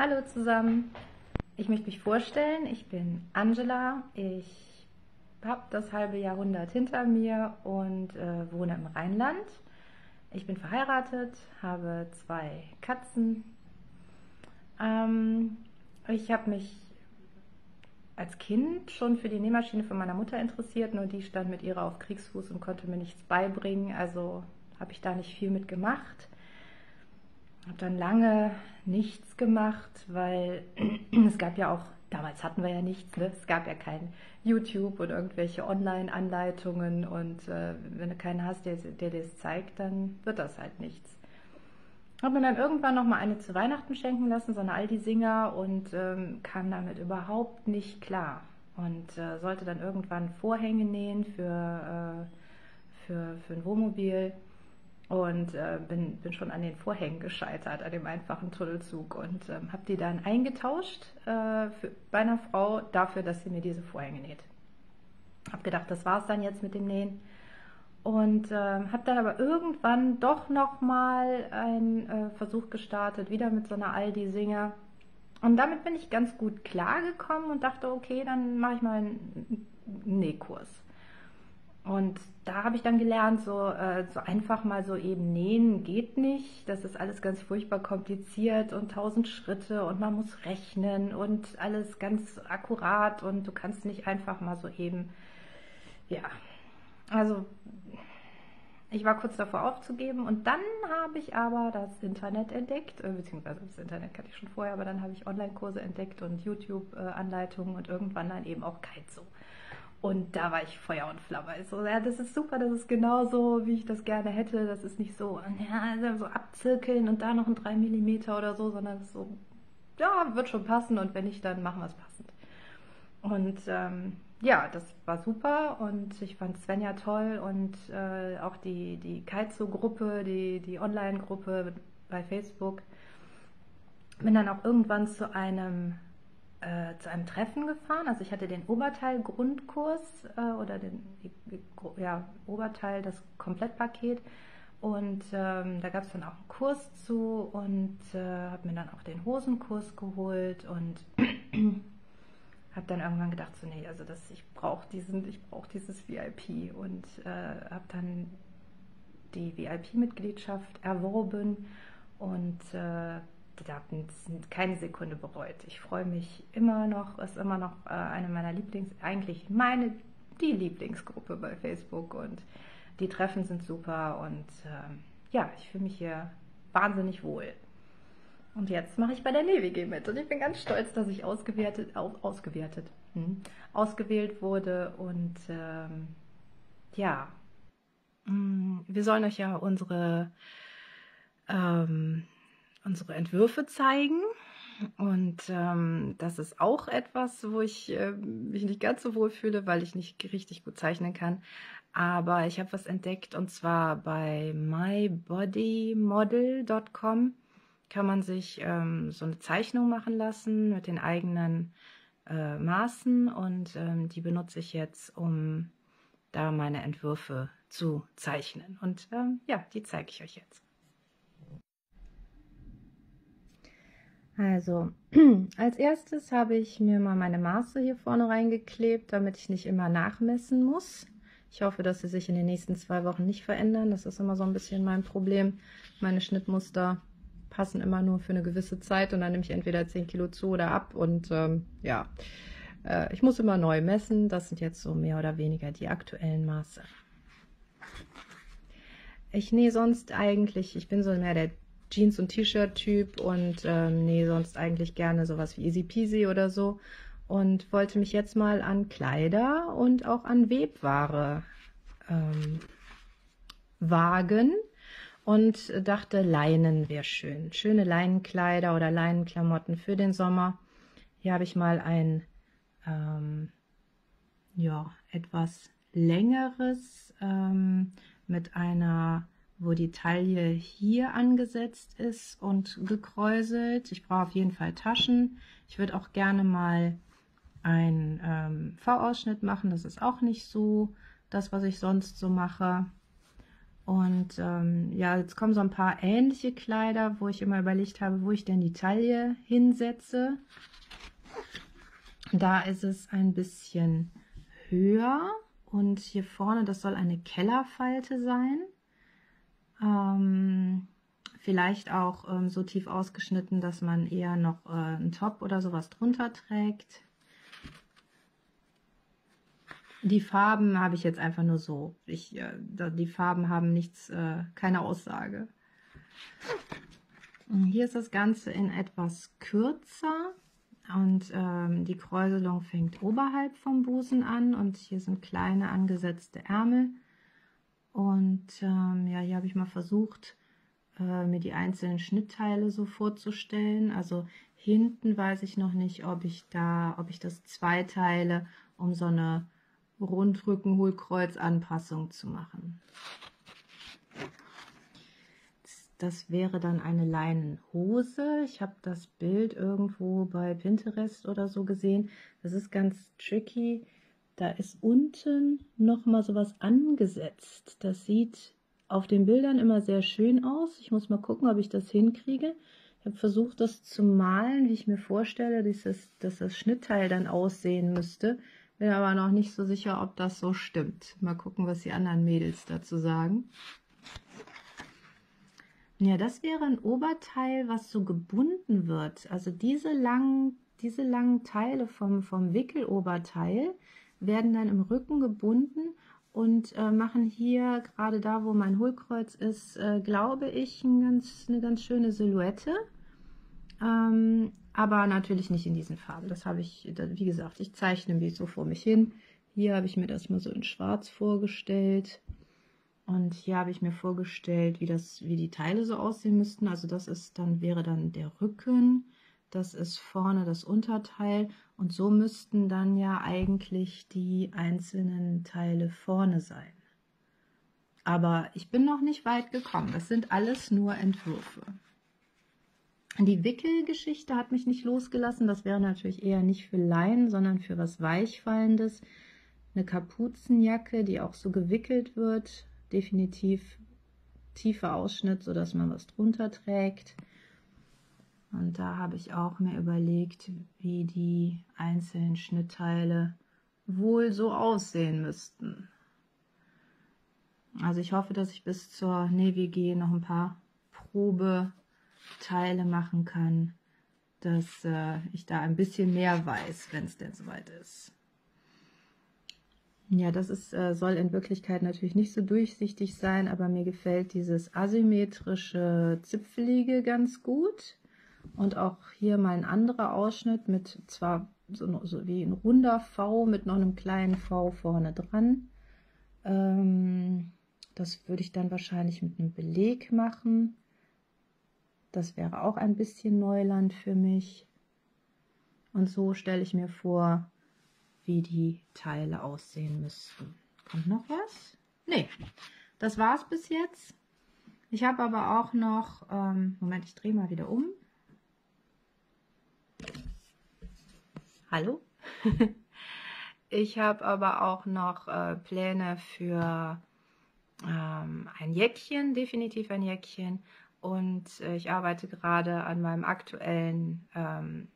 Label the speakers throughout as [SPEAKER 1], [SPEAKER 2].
[SPEAKER 1] Hallo zusammen, ich möchte mich vorstellen, ich bin Angela, ich habe das halbe Jahrhundert hinter mir und äh, wohne im Rheinland. Ich bin verheiratet, habe zwei Katzen. Ähm, ich habe mich als Kind schon für die Nähmaschine von meiner Mutter interessiert, nur die stand mit ihrer auf Kriegsfuß und konnte mir nichts beibringen, also habe ich da nicht viel mitgemacht habe dann lange nichts gemacht, weil es gab ja auch, damals hatten wir ja nichts, ne? es gab ja kein YouTube und irgendwelche Online-Anleitungen und äh, wenn du keinen hast, der, der dir das zeigt, dann wird das halt nichts. Habe mir dann irgendwann noch mal eine zu Weihnachten schenken lassen, so eine Aldi-Singer und ähm, kam damit überhaupt nicht klar und äh, sollte dann irgendwann Vorhänge nähen für, äh, für, für ein Wohnmobil und äh, bin, bin schon an den Vorhängen gescheitert, an dem einfachen Tunnelzug und ähm, habe die dann eingetauscht äh, für, bei einer Frau dafür, dass sie mir diese Vorhänge näht. Habe gedacht, das war's dann jetzt mit dem Nähen und äh, habe dann aber irgendwann doch noch mal einen äh, Versuch gestartet, wieder mit so einer Aldi-Singer. Und damit bin ich ganz gut klargekommen und dachte, okay, dann mache ich mal einen Nähkurs. Und da habe ich dann gelernt, so, äh, so einfach mal so eben nähen geht nicht. Das ist alles ganz furchtbar kompliziert und tausend Schritte und man muss rechnen und alles ganz akkurat und du kannst nicht einfach mal so eben, ja. Also ich war kurz davor aufzugeben und dann habe ich aber das Internet entdeckt, äh, beziehungsweise das Internet kannte ich schon vorher, aber dann habe ich Online-Kurse entdeckt und YouTube-Anleitungen und irgendwann dann eben auch Kitesurf. Und da war ich Feuer und Flamme. Ich so, ja, das ist super, das ist genauso, wie ich das gerne hätte. Das ist nicht so, ja, so abzirkeln und da noch ein 3 mm oder so, sondern so, ja, wird schon passen und wenn nicht, dann machen wir es passend. Und ähm, ja, das war super und ich fand Svenja toll und äh, auch die, die Kaizo-Gruppe, die, die Online-Gruppe bei Facebook. Bin dann auch irgendwann zu einem äh, zu einem Treffen gefahren. Also ich hatte den Oberteil Grundkurs äh, oder den ja, Oberteil, das Komplettpaket. Und ähm, da gab es dann auch einen Kurs zu und äh, habe mir dann auch den Hosenkurs geholt und habe dann irgendwann gedacht, so nee, also das, ich brauche diesen, dieses VIP und äh, habe dann die VIP-Mitgliedschaft erworben und äh, habe keine Sekunde bereut. Ich freue mich immer noch, ist immer noch äh, eine meiner Lieblings, eigentlich meine, die Lieblingsgruppe bei Facebook und die Treffen sind super und ähm, ja, ich fühle mich hier wahnsinnig wohl. Und jetzt mache ich bei der NeWG mit und ich bin ganz stolz, dass ich ausgewertet, aus, ausgewertet, hm, ausgewählt wurde und ähm, ja, hm, wir sollen euch ja unsere ähm, unsere Entwürfe zeigen. Und ähm, das ist auch etwas, wo ich äh, mich nicht ganz so wohl fühle, weil ich nicht richtig gut zeichnen kann. Aber ich habe was entdeckt und zwar bei mybodymodel.com kann man sich ähm, so eine Zeichnung machen lassen mit den eigenen äh, Maßen und ähm, die benutze ich jetzt, um da meine Entwürfe zu zeichnen. Und ähm, ja, die zeige ich euch jetzt. Also, als erstes habe ich mir mal meine Maße hier vorne reingeklebt, damit ich nicht immer nachmessen muss. Ich hoffe, dass sie sich in den nächsten zwei Wochen nicht verändern. Das ist immer so ein bisschen mein Problem. Meine Schnittmuster passen immer nur für eine gewisse Zeit und dann nehme ich entweder 10 Kilo zu oder ab. Und ähm, ja, äh, ich muss immer neu messen. Das sind jetzt so mehr oder weniger die aktuellen Maße. Ich nähe sonst eigentlich, ich bin so mehr der Jeans- und T-Shirt-Typ und ähm, nee, sonst eigentlich gerne sowas wie Easy Peasy oder so. Und wollte mich jetzt mal an Kleider und auch an Webware ähm, wagen und dachte, Leinen wäre schön. Schöne Leinenkleider oder Leinenklamotten für den Sommer. Hier habe ich mal ein ähm, ja, etwas längeres ähm, mit einer wo die Taille hier angesetzt ist und gekräuselt. Ich brauche auf jeden Fall Taschen. Ich würde auch gerne mal einen ähm, V-Ausschnitt machen. Das ist auch nicht so das, was ich sonst so mache. Und ähm, ja, jetzt kommen so ein paar ähnliche Kleider, wo ich immer überlegt habe, wo ich denn die Taille hinsetze. Da ist es ein bisschen höher und hier vorne, das soll eine Kellerfalte sein. Vielleicht auch ähm, so tief ausgeschnitten, dass man eher noch äh, einen Top oder sowas drunter trägt. Die Farben habe ich jetzt einfach nur so. Ich, äh, die Farben haben nichts, äh, keine Aussage. Hier ist das Ganze in etwas kürzer und ähm, die Kräuselung fängt oberhalb vom Busen an und hier sind kleine angesetzte Ärmel. Und ähm, ja, hier habe ich mal versucht, äh, mir die einzelnen Schnittteile so vorzustellen. Also hinten weiß ich noch nicht, ob ich da, ob ich das zweiteile, um so eine Rundrücken-Hohlkreuz-Anpassung zu machen. Das wäre dann eine Leinenhose. Ich habe das Bild irgendwo bei Pinterest oder so gesehen. Das ist ganz tricky. Da ist unten noch mal sowas angesetzt. Das sieht auf den Bildern immer sehr schön aus. Ich muss mal gucken, ob ich das hinkriege. Ich habe versucht, das zu malen, wie ich mir vorstelle, dass das, dass das Schnittteil dann aussehen müsste. Bin aber noch nicht so sicher, ob das so stimmt. Mal gucken, was die anderen Mädels dazu sagen. Ja, das wäre ein Oberteil, was so gebunden wird. Also diese langen, diese langen Teile vom, vom Wickeloberteil werden dann im Rücken gebunden und äh, machen hier gerade da, wo mein Hohlkreuz ist, äh, glaube ich, ein ganz, eine ganz schöne Silhouette. Ähm, aber natürlich nicht in diesen Farben. Das habe ich, wie gesagt, ich zeichne mich so vor mich hin. Hier habe ich mir das mal so in schwarz vorgestellt. Und hier habe ich mir vorgestellt, wie, das, wie die Teile so aussehen müssten. Also das ist dann, wäre dann der Rücken, das ist vorne das Unterteil und so müssten dann ja eigentlich die einzelnen Teile vorne sein. Aber ich bin noch nicht weit gekommen. Das sind alles nur Entwürfe. Die Wickelgeschichte hat mich nicht losgelassen. Das wäre natürlich eher nicht für Laien, sondern für was Weichfallendes. Eine Kapuzenjacke, die auch so gewickelt wird. Definitiv tiefer Ausschnitt, sodass man was drunter trägt. Und da habe ich auch mir überlegt, wie die einzelnen Schnittteile wohl so aussehen müssten. Also ich hoffe, dass ich bis zur NeVG noch ein paar Probe Teile machen kann, dass äh, ich da ein bisschen mehr weiß, wenn es denn soweit ist. Ja, das ist, äh, soll in Wirklichkeit natürlich nicht so durchsichtig sein, aber mir gefällt dieses asymmetrische Zipfelige ganz gut. Und auch hier mal ein anderer Ausschnitt mit zwar so, so wie ein runder V mit noch einem kleinen V vorne dran. Ähm, das würde ich dann wahrscheinlich mit einem Beleg machen. Das wäre auch ein bisschen Neuland für mich. Und so stelle ich mir vor, wie die Teile aussehen müssten. Kommt noch was? Nee, das war's bis jetzt. Ich habe aber auch noch, ähm, Moment, ich drehe mal wieder um. Hallo? ich habe aber auch noch äh, Pläne für ähm, ein Jäckchen, definitiv ein Jäckchen und äh, ich arbeite gerade an meinem aktuellen ähm,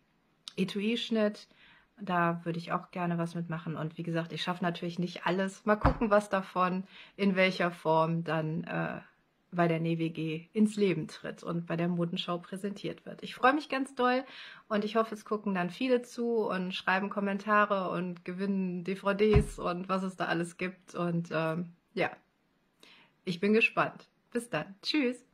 [SPEAKER 1] Etui-Schnitt. Da würde ich auch gerne was mitmachen. Und wie gesagt, ich schaffe natürlich nicht alles. Mal gucken, was davon in welcher Form dann äh, bei der NEWG ins Leben tritt und bei der Modenschau präsentiert wird. Ich freue mich ganz doll und ich hoffe, es gucken dann viele zu und schreiben Kommentare und gewinnen DVDs und was es da alles gibt. Und ähm, ja, ich bin gespannt. Bis dann. Tschüss.